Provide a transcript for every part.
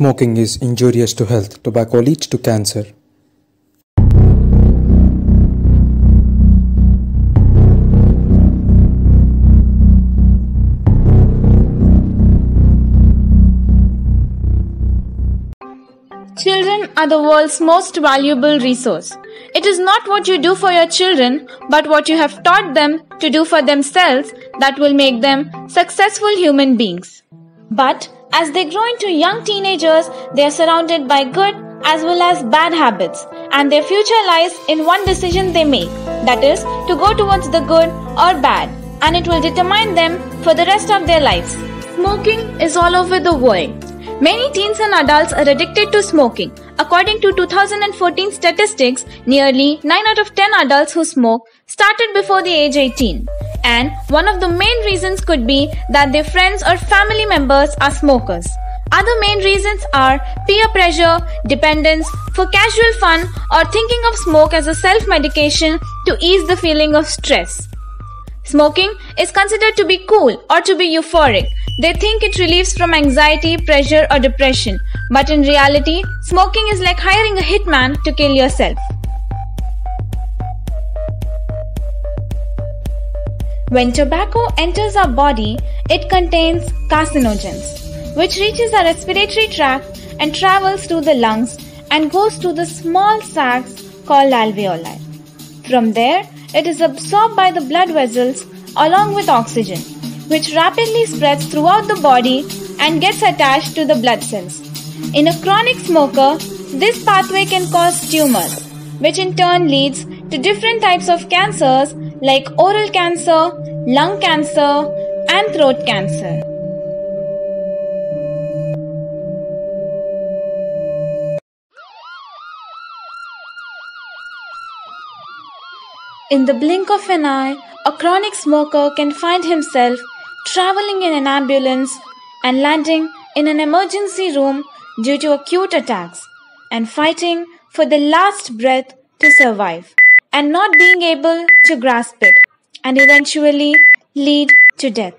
Smoking is injurious to health. Tobacco leads to cancer. Children are the world's most valuable resource. It is not what you do for your children, but what you have taught them to do for themselves that will make them successful human beings. But as they grow into young teenagers, they are surrounded by good as well as bad habits, and their future lies in one decision they make that is, to go towards the good or bad, and it will determine them for the rest of their lives. Smoking is all over the world. Many teens and adults are addicted to smoking. According to 2014 statistics, nearly 9 out of 10 adults who smoke started before the age 18. And one of the main reasons could be that their friends or family members are smokers. Other main reasons are peer pressure, dependence, for casual fun, or thinking of smoke as a self medication to ease the feeling of stress. Smoking is considered to be cool or to be euphoric. They think it relieves from anxiety, pressure, or depression. But in reality, smoking is like hiring a hitman to kill yourself. When tobacco enters our body, it contains carcinogens, which reaches our respiratory tract and travels to the lungs and goes to the small sacs called alveoli. From there, it is absorbed by the blood vessels along with oxygen, which rapidly spreads throughout the body and gets attached to the blood cells. In a chronic smoker, this pathway can cause tumors, which in turn leads to different types of cancers like oral cancer, lung cancer, and throat cancer. In the blink of an eye, a chronic smoker can find himself traveling in an ambulance and landing in an emergency room due to acute attacks and fighting for the last breath to survive and not being able to grasp it and eventually lead to death.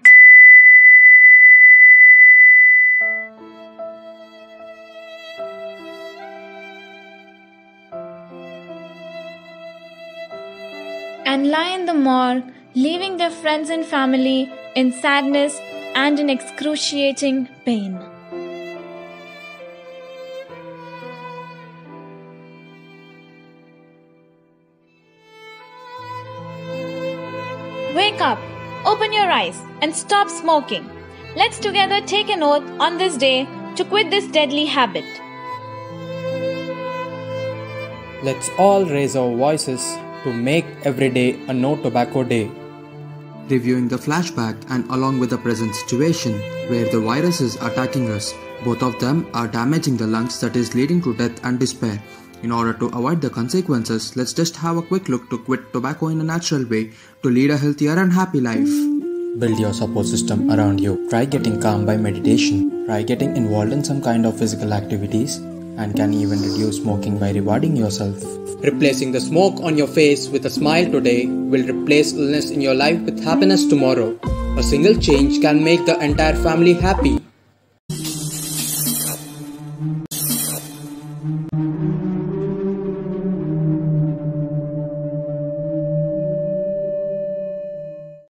And lie in the morgue, leaving their friends and family in sadness and in excruciating pain. Wake up, open your eyes, and stop smoking. Let's together take an oath on this day to quit this deadly habit. Let's all raise our voices to make every day a no tobacco day. Reviewing the flashback and along with the present situation where the virus is attacking us, both of them are damaging the lungs that is leading to death and despair. In order to avoid the consequences, let's just have a quick look to quit tobacco in a natural way to lead a healthier and happy life. Build your support system around you. Try getting calm by meditation. Try getting involved in some kind of physical activities and can even reduce smoking by rewarding yourself. Replacing the smoke on your face with a smile today will replace illness in your life with happiness tomorrow. A single change can make the entire family happy.